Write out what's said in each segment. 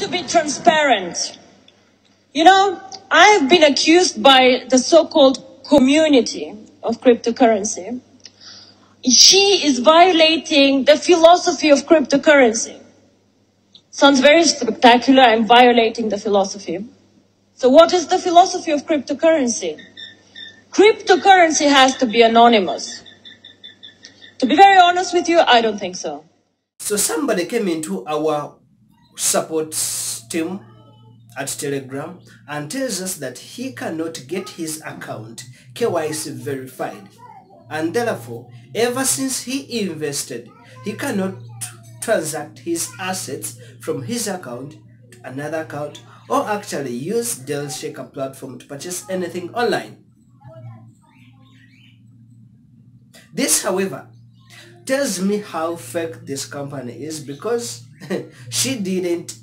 to be transparent. You know, I have been accused by the so-called community of cryptocurrency. She is violating the philosophy of cryptocurrency. Sounds very spectacular. I'm violating the philosophy. So what is the philosophy of cryptocurrency? Cryptocurrency has to be anonymous. To be very honest with you, I don't think so. So somebody came into our support team at Telegram and tells us that he cannot get his account KYC verified. And therefore, ever since he invested, he cannot transact his assets from his account to another account or actually use DealShaker platform to purchase anything online. This, however, tells me how fake this company is because she didn't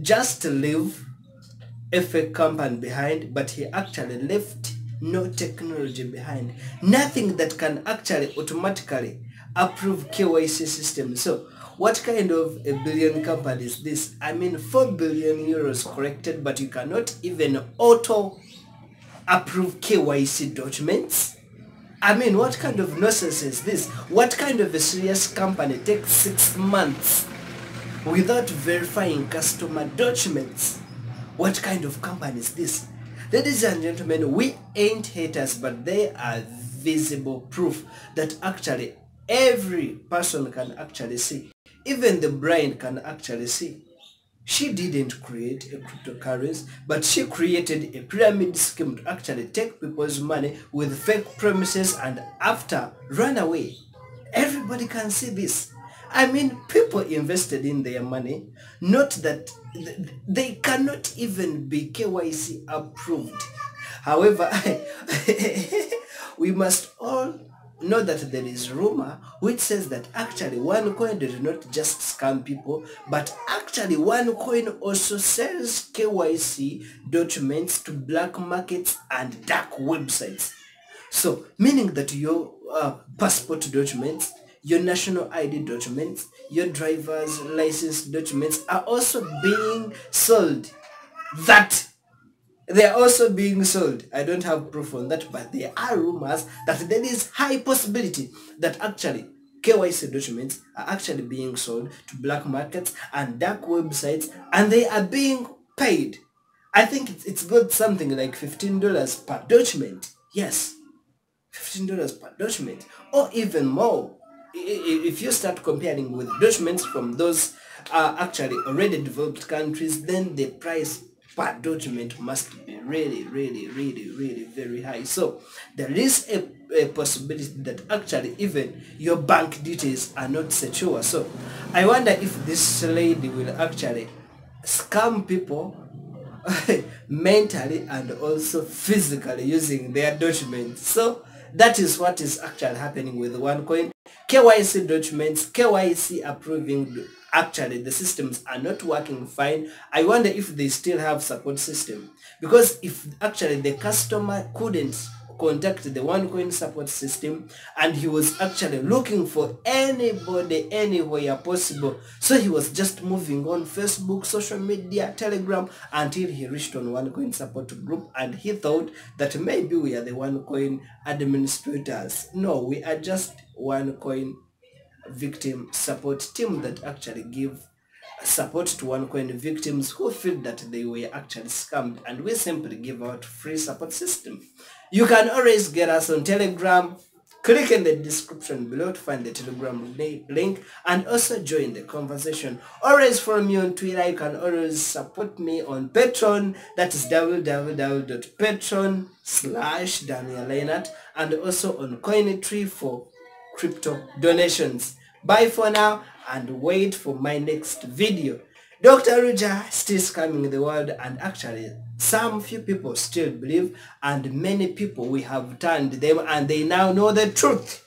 just leave a fake company behind, but he actually left no technology behind. Nothing that can actually automatically approve KYC system. So what kind of a billion company is this? I mean 4 billion euros corrected, but you cannot even auto approve KYC documents? I mean, what kind of nonsense is this? What kind of a serious company takes six months without verifying customer documents? What kind of company is this? Ladies and gentlemen, we ain't haters, but they are visible proof that actually every person can actually see. Even the brain can actually see. She didn't create a cryptocurrency, but she created a pyramid scheme to actually take people's money with fake promises and after run away. Everybody can see this. I mean, people invested in their money, not that they cannot even be KYC approved. However, we must all know that there is rumor which says that actually OneCoin does not just scam people, but actually OneCoin also sells KYC documents to black markets and dark websites. So, meaning that your uh, passport documents, your national ID documents, your driver's license documents are also being sold. That they are also being sold. I don't have proof on that, but there are rumors that there is high possibility that actually KYC documents are actually being sold to black markets and dark websites and they are being paid. I think it's, it's got something like $15 per document. Yes, $15 per document or even more. If you start comparing with documents from those uh, actually already developed countries, then the price per document must be really, really, really, really very high. So there is a, a possibility that actually even your bank details are not secure. So I wonder if this lady will actually scam people mentally and also physically using their documents. So that is what is actually happening with OneCoin. KYC documents, KYC approving actually the systems are not working fine i wonder if they still have support system because if actually the customer couldn't contact the OneCoin support system and he was actually looking for anybody anywhere possible. So he was just moving on facebook social media telegram until he reached on OneCoin support group and he thought that maybe we are the OneCoin administrators. No we are just OneCoin victim support team that actually give support to OneCoin victims who feel that they were actually scammed and we simply give out free support system. You can always get us on Telegram. Click in the description below to find the Telegram link and also join the conversation. Always follow me on Twitter. You can always support me on Patreon. That is www.patreon slash Daniel Leinhardt and also on Cointree for crypto donations. Bye for now and wait for my next video. Dr. Ruja still scamming the world and actually some few people still believe and many people we have turned them and they now know the truth.